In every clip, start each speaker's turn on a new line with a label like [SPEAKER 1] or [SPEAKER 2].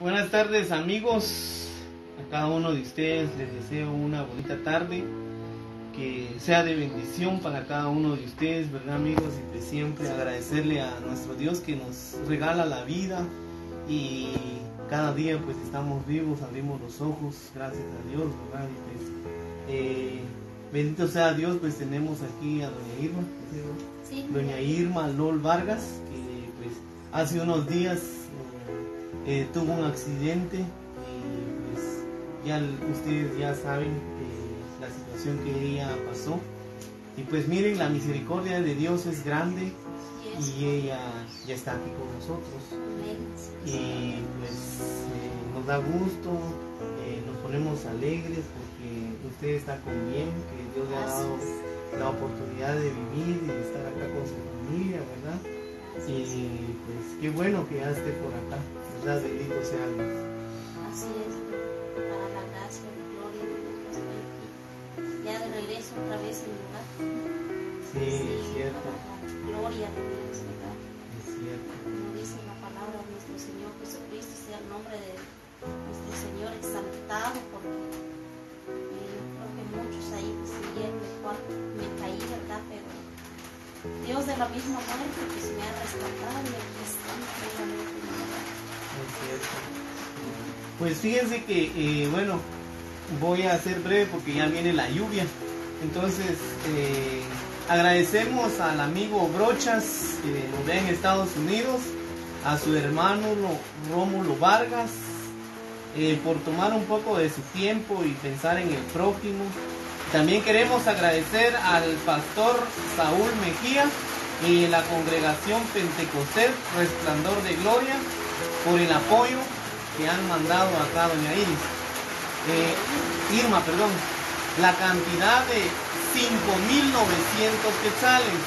[SPEAKER 1] Buenas tardes amigos, a cada uno de ustedes les deseo una bonita tarde, que sea de bendición para cada uno de ustedes, ¿verdad amigos? Y pues siempre agradecerle a nuestro Dios que nos regala la vida y cada día pues estamos vivos, abrimos los ojos, gracias a Dios, ¿verdad? Y pues, eh, bendito sea Dios, pues tenemos aquí a doña Irma, doña Irma Lol Vargas, que pues hace unos días eh, tuvo un accidente y eh, pues ya ustedes ya saben eh, la situación que ella pasó. Y pues miren, la misericordia de Dios es grande y ella ya está aquí con nosotros. Y pues nos da gusto, nos ponemos alegres porque usted está con bien, que Dios le ha dado la oportunidad de vivir y estar acá con su familia, ¿verdad? Y pues qué bueno que ya esté por acá las Bendito sea
[SPEAKER 2] Así es, para la gracia, la gloria de Dios, Ya de regreso otra vez en lugar.
[SPEAKER 1] Sí, es cierto.
[SPEAKER 2] gloria de Dios, ¿verdad? Es cierto. Como dice la palabra de nuestro Señor Jesucristo, sea el nombre de nuestro Señor exaltado, porque eh, creo que muchos ahí siguieron me caí, ¿verdad? Pero Dios de la misma muerte, pues me ha rescatado y aquí está,
[SPEAKER 1] pues fíjense que, eh, bueno, voy a ser breve porque ya viene la lluvia. Entonces, eh, agradecemos al amigo Brochas, que nos ve en Estados Unidos, a su hermano Rómulo Vargas, eh, por tomar un poco de su tiempo y pensar en el prójimo. También queremos agradecer al pastor Saúl Mejía y la congregación Pentecostés Resplandor de Gloria por el apoyo que han mandado acá doña Iris. Eh, Irma, perdón, la cantidad de 5.900 salen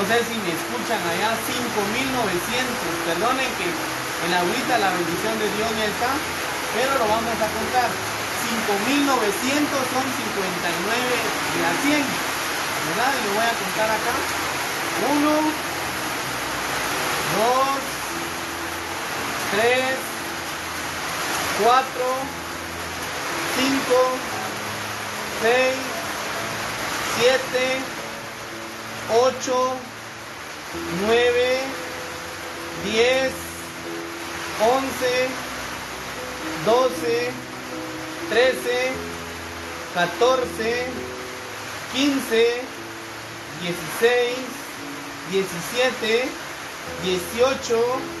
[SPEAKER 1] No sé si me escuchan allá, 5.900. Perdonen que en la ahorita la bendición de Dios ya está, pero lo vamos a contar. 5.900 son 59 de la 100. ¿Verdad? Y lo voy a contar acá. Uno Dos 3, 4, 5, 6, 7, 8, 9, 10, 11, 12, 13, 14, 15, 16, 17, 18,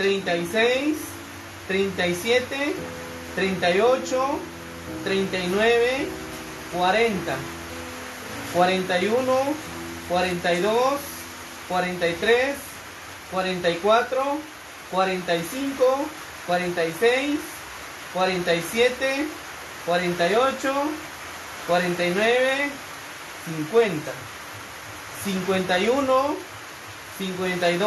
[SPEAKER 1] 36, 37, 38, 39, 40, 41, 42, 43, 44, 45, 46, 47, 48, 49, 50, 51, 52,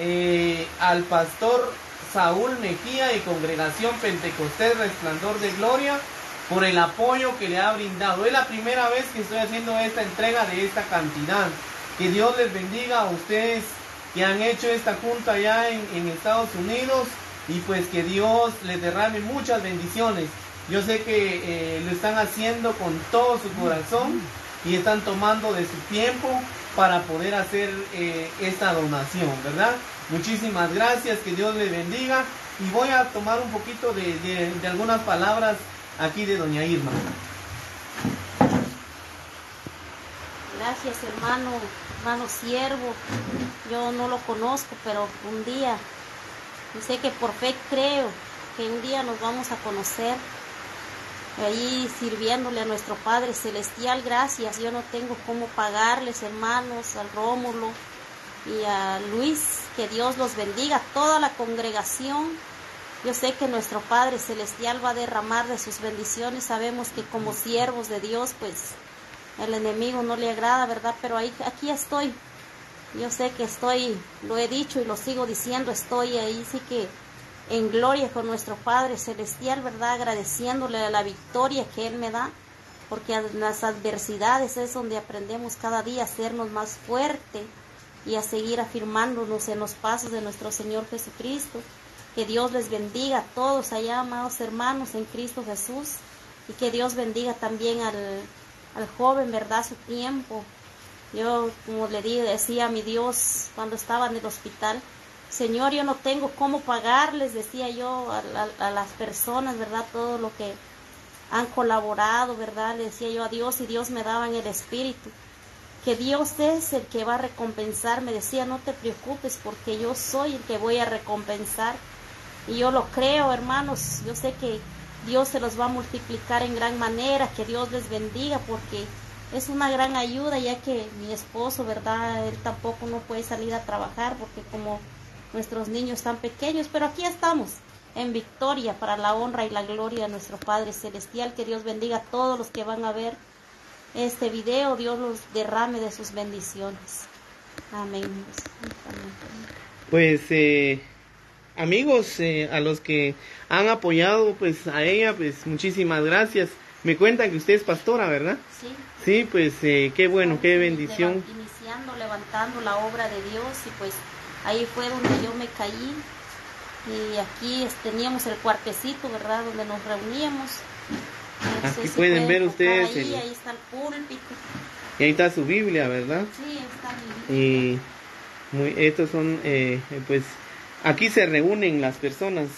[SPEAKER 1] Eh, al pastor Saúl Mejía y Congregación Pentecostés Resplandor de Gloria por el apoyo que le ha brindado. Es la primera vez que estoy haciendo esta entrega de esta cantidad. Que Dios les bendiga a ustedes que han hecho esta junta allá en, Estados Unidos y pues que Dios les derrame muchas bendiciones. Yo sé que eh, lo están haciendo con todo su corazón y están tomando de su tiempo para poder hacer eh, esta donación, ¿verdad? Muchísimas gracias, que Dios le bendiga. Y voy a tomar un poquito de, de algunas palabras aquí de Doña Irma.
[SPEAKER 2] Gracias, hermano, hermano siervo. Yo no lo conozco, pero un día, sé que por fe creo que un día nos vamos a conocer ahí sirviéndole a nuestro Padre Celestial, gracias. Yo no tengo cómo pagarles, hermanos, al Rómulo y a Luis, que Dios los bendiga, toda la congregación. Yo sé que nuestro Padre Celestial va a derramar de sus bendiciones. Sabemos que como siervos de Dios, pues el enemigo no le agrada, ¿verdad? Pero ahí, aquí estoy. Yo sé que estoy, lo he dicho y lo sigo diciendo, estoy ahí, sí que en gloria con nuestro Padre Celestial, ¿verdad? Agradeciéndole la victoria que Él me da, porque las adversidades es donde aprendemos cada día a hacernos más fuerte y a seguir afirmándonos en los pasos de nuestro Señor Jesucristo. Que Dios les bendiga a todos allá, amados hermanos, en Cristo Jesús, y que Dios bendiga también al, al joven, ¿verdad? Su tiempo. Yo, como le decía a mi Dios cuando estaba en el hospital, Señor, yo no tengo cómo pagarles, decía yo a, las personas, ¿verdad? Todo lo que han colaborado, ¿verdad? Le decía yo a Dios y Dios me daba en el Espíritu. Que Dios es el que va a recompensar. Me decía, no te preocupes porque yo soy el que voy a recompensar. Y yo lo creo, hermanos. Yo sé que Dios se los va a multiplicar en gran manera. Que Dios les bendiga porque es una gran ayuda ya que mi esposo, ¿verdad? Él tampoco no puede salir a trabajar porque como nuestros niños tan pequeños, pero aquí estamos en victoria para la honra y la gloria de nuestro Padre Celestial. Que Dios bendiga a todos los que van a ver este video. Dios los derrame de sus bendiciones. Amén.
[SPEAKER 1] Pues eh, amigos, eh, a los que han apoyado pues a ella, pues muchísimas gracias. Me cuentan que usted es pastora, ¿verdad? Sí. Sí, pues eh, qué bueno, qué bendición.
[SPEAKER 2] Iniciando, levantando la obra de Dios y pues Ahí fue donde yo me caí y aquí este, teníamos el cuartecito, ¿verdad? Donde nos reuníamos.
[SPEAKER 1] Ah, aquí pueden ver ustedes. Ahí, ahí
[SPEAKER 2] está el púlpito.
[SPEAKER 1] Y ahí está su Biblia, ¿verdad? Sí, está mi Biblia. Y muy, estos son, eh, pues, aquí se reúnen las personas.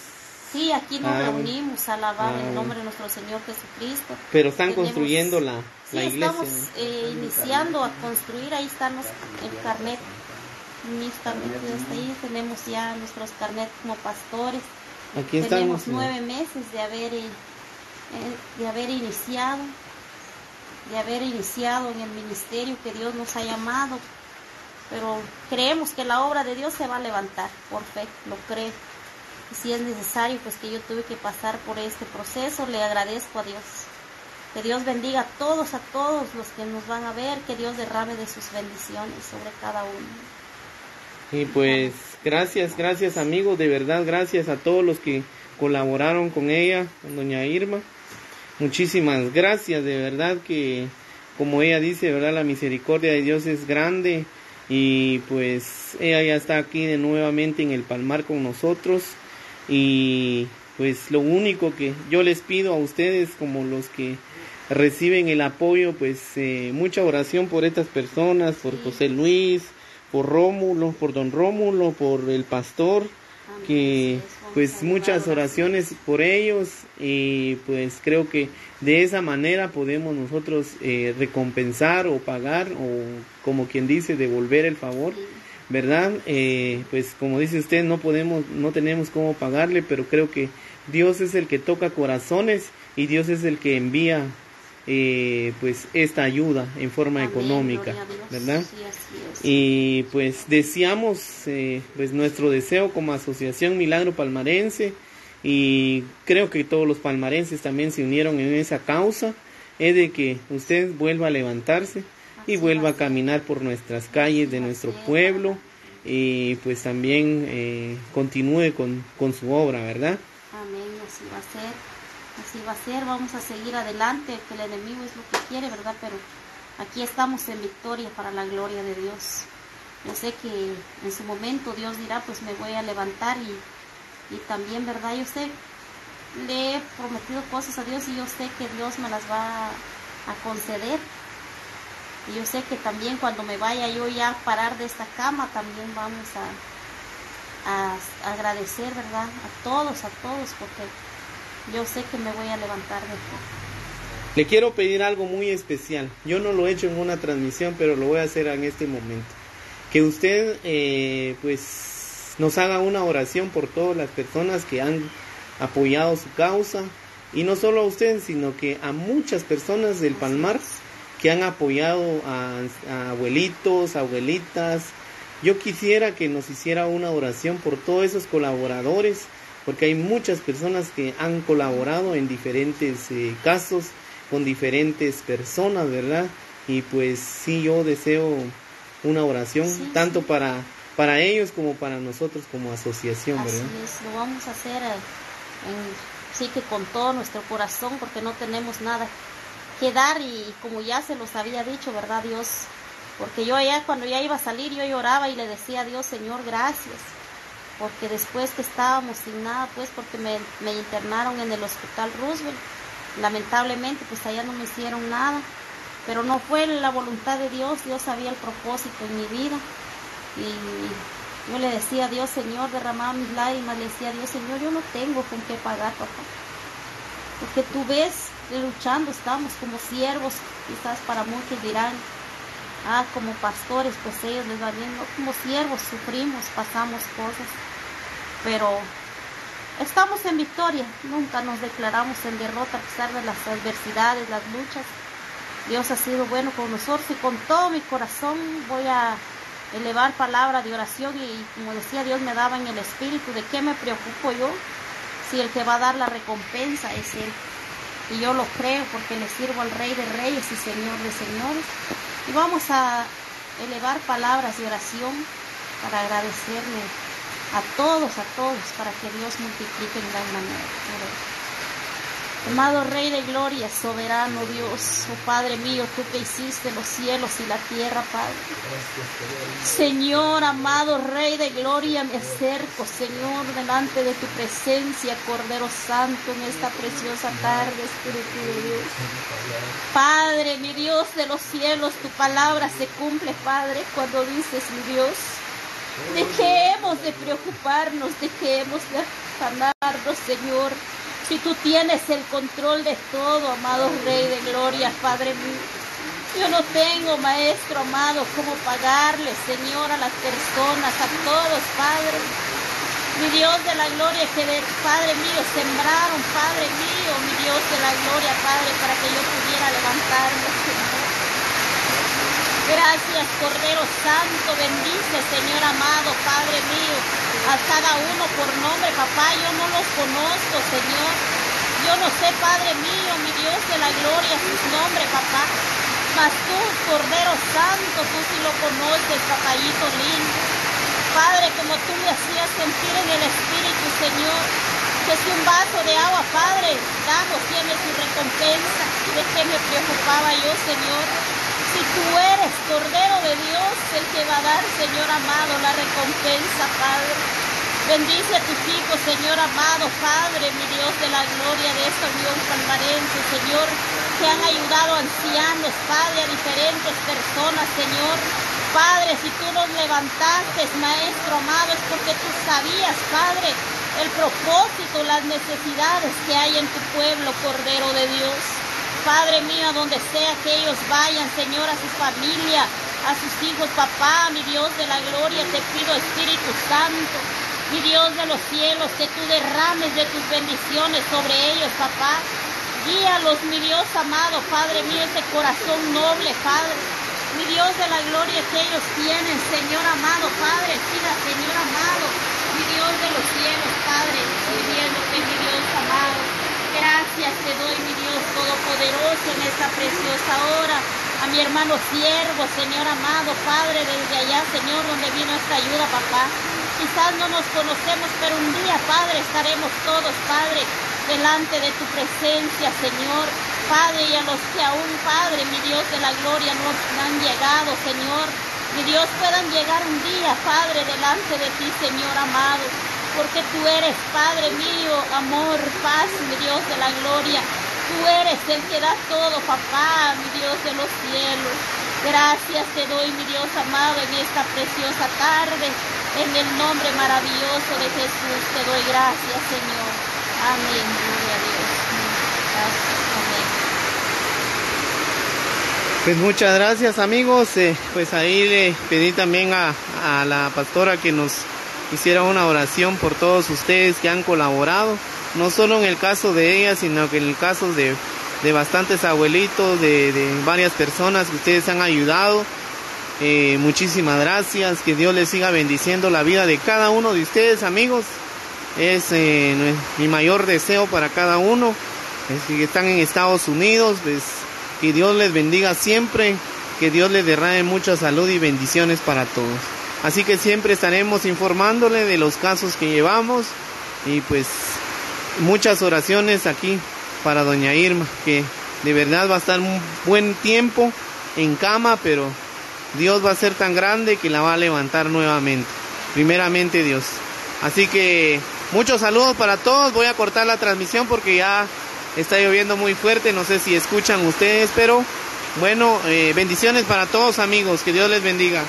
[SPEAKER 2] Sí, aquí nos ah, reunimos a alabar el ah. nombre de nuestro Señor Jesucristo. Pero están construyendo
[SPEAKER 1] la, sí, Estamos eh, iniciando a
[SPEAKER 2] construir, ahí están los, el tenemos ya nuestros carnets como pastores. Tenemos nueve meses de haber, eh, eh, de haber iniciado, de haber iniciado en el ministerio que Dios nos ha llamado. Pero creemos que la obra de Dios se va a levantar, por fe, lo creo. Y si es necesario, pues que yo tuve que pasar por este proceso, le agradezco a Dios. Que Dios bendiga a todos, a todos los que nos van a ver, que Dios derrame de sus bendiciones sobre cada uno.
[SPEAKER 1] Y pues gracias, gracias amigos, de verdad gracias a todos los que colaboraron con ella, con doña Irma. Muchísimas gracias, de verdad que como ella dice, ¿verdad? La misericordia de Dios es grande y pues ella ya está aquí de nuevamente en el palmar con nosotros y pues lo único que yo les pido a ustedes como los que reciben el apoyo, pues eh, mucha oración por estas personas, por José Luis, por Rómulo, por don Rómulo, por el pastor, que pues muchas oraciones por ellos y pues creo que de esa manera podemos nosotros eh, recompensar o pagar o como quien dice devolver el favor. ¿verdad? Eh, pues como dice usted, no podemos, no tenemos cómo pagarle, pero creo que Dios es el que toca corazones y Dios es el que envía eh, pues esta ayuda en forma económica, ¿verdad? y pues deseamos, eh, pues nuestro deseo como Asociación Milagro Palmarense y creo que todos los palmarenses también se unieron en esa causa, es de que usted vuelva a levantarse y vuelva a caminar por nuestras calles de nuestro pueblo y pues también eh, continúe con, con su obra, ¿verdad?
[SPEAKER 2] Amén, así va a ser así va a ser, vamos a seguir adelante, que el enemigo es lo que quiere, ¿verdad? Pero aquí estamos en victoria para la gloria de Dios. Yo sé que en su momento Dios dirá, pues me voy a levantar y, y también, ¿verdad? Yo sé, le he prometido cosas a Dios y yo sé que Dios me las va a conceder. Y yo sé que también cuando me vaya yo ya a parar de esta cama, también vamos a agradecer, ¿verdad? A todos, a todos, porque yo sé que me voy a levantar después.
[SPEAKER 1] Le quiero pedir algo muy especial. Yo no lo he hecho en una transmisión, pero lo voy a hacer en este momento. Que usted, eh, pues, nos haga una oración por todas las personas que han apoyado su causa. Y no solo a usted, sino que a muchas personas del Palmar que han apoyado a abuelitos, abuelitas. Yo quisiera que nos hiciera una oración por todos esos colaboradores porque hay muchas personas que han colaborado en diferentes eh, casos con diferentes personas, ¿verdad? Y pues sí, yo deseo una oración tanto para para ellos como para nosotros como asociación, ¿verdad?
[SPEAKER 2] lo vamos a hacer eh, en, sí que con todo nuestro corazón porque no tenemos nada que dar y, como ya se los había dicho, ¿verdad, Dios? Porque yo allá cuando ya iba a salir yo lloraba y le decía a Dios, Señor, gracias porque después que estábamos sin nada, pues porque me, internaron en el hospital Roosevelt, lamentablemente pues allá no me hicieron nada, pero no fue la voluntad de Dios, Dios sabía el propósito en mi vida y yo le decía a Dios, Señor, derramaba mis lágrimas, le decía a Dios, Señor, yo no tengo con qué pagar, papá, porque tú ves, luchando estamos como siervos, quizás para muchos dirán, ah, como pastores, pues ellos les van no, como siervos sufrimos, pasamos cosas pero estamos en victoria, nunca nos declaramos en derrota a pesar de las adversidades, las luchas. Dios ha sido bueno con nosotros y con todo mi corazón voy a elevar palabras de oración y como decía Dios me daba en el espíritu, ¿de qué me preocupo yo? Si el que va a dar la recompensa es Él. Y yo lo creo porque le sirvo al Rey de Reyes y Señor de Señores. Y vamos a elevar palabras de oración para agradecerle a todos, a todos, para que Dios multiplique en gran manera. Amado Rey de Gloria, soberano Dios, oh Padre mío, tú que hiciste los cielos y la tierra, Padre. Señor, amado Rey de Gloria, me acerco, Señor, delante de tu presencia, Cordero Santo, en esta preciosa tarde, Espíritu de Dios. Padre, mi Dios de los cielos, tu palabra se cumple, Padre, cuando dices, mi Dios. Dejemos de preocuparnos, dejemos de afanarnos, Señor. Si tú tienes el control de todo, amado Rey de Gloria, Padre mío. Yo no tengo, Maestro amado, cómo pagarle, Señor, a las personas, a todos, Padre. Mi Dios de la gloria, que de, Padre mío sembraron, Padre mío, mi Dios de la gloria, Padre, para que yo pudiera levantarme, Señor. Gracias, Cordero Santo. Bendice, Señor amado, Padre mío, a cada uno por nombre, papá. Yo no los conozco, Señor. Yo no sé, Padre mío, mi Dios de la gloria, sus nombres, papá. Mas tú, Cordero Santo, tú sí lo conoces, papayito lindo. Padre, como tú me hacías sentir en el Espíritu, Señor, que si un vaso de agua, Padre, damos, tiene su recompensa. ¿De qué me preocupaba yo, Señor? si tú eres Cordero de Dios, el que va a dar, Señor amado, la recompensa, Padre. Bendice a tus hijos, Señor amado, Padre, mi Dios de la gloria de esta unión palmarense, Señor, que han ayudado ancianos, Padre, a diferentes personas, Señor. Padre, si tú nos levantaste, Maestro amado, es porque tú sabías, Padre, el propósito, las necesidades que hay en tu pueblo, Cordero de Dios. Padre mío, a donde sea que ellos vayan, Señor, a su familia, a sus hijos, papá, mi Dios de la gloria, te pido Espíritu Santo, mi Dios de los cielos, que tú derrames de tus bendiciones sobre ellos, papá. Guíalos, mi Dios amado, Padre mío, ese corazón noble, Padre. Mi Dios de la gloria que ellos tienen, Señor amado, Padre. en esta preciosa hora. A mi hermano siervo, Señor amado, Padre, desde allá, Señor, donde vino esta ayuda, papá. Quizás no nos conocemos, pero un día, Padre, estaremos todos, Padre, delante de tu presencia, Señor. Padre, y a los que aún, Padre, mi Dios de la gloria, no han llegado, Señor. Mi Dios puedan llegar un día, Padre, delante de ti, Señor amado. Porque tú eres, Padre mío, amor, paz, mi Dios de la gloria. Tú eres el que da todo, papá, mi Dios de los cielos. Gracias te doy, mi Dios amado, en esta preciosa tarde. En el nombre maravilloso de Jesús te doy gracias, Señor. Amén. Gloria a Dios. Gracias. Amén.
[SPEAKER 1] Pues muchas gracias amigos, eh, pues ahí le pedí también a la pastora que nos hiciera una oración por todos ustedes que han colaborado no solo en el caso de ella, sino que en el caso de, bastantes abuelitos, de, varias personas que ustedes han ayudado. Eh, muchísimas gracias, que Dios les siga bendiciendo la vida de cada uno de ustedes, amigos. Es eh, mi mayor deseo para cada uno. Si están en Estados Unidos, pues, que Dios les bendiga siempre, que Dios les derrame mucha salud y bendiciones para todos. Así que siempre estaremos informándole de los casos que llevamos y pues muchas oraciones aquí para doña Irma, que de verdad va a estar un buen tiempo en cama, pero Dios va a ser tan grande que la va a levantar nuevamente. Primeramente Dios. Así que muchos saludos para todos. Voy a cortar la transmisión porque ya está lloviendo muy fuerte. No sé si escuchan ustedes, pero bueno, eh, bendiciones para todos amigos. Que Dios les bendiga.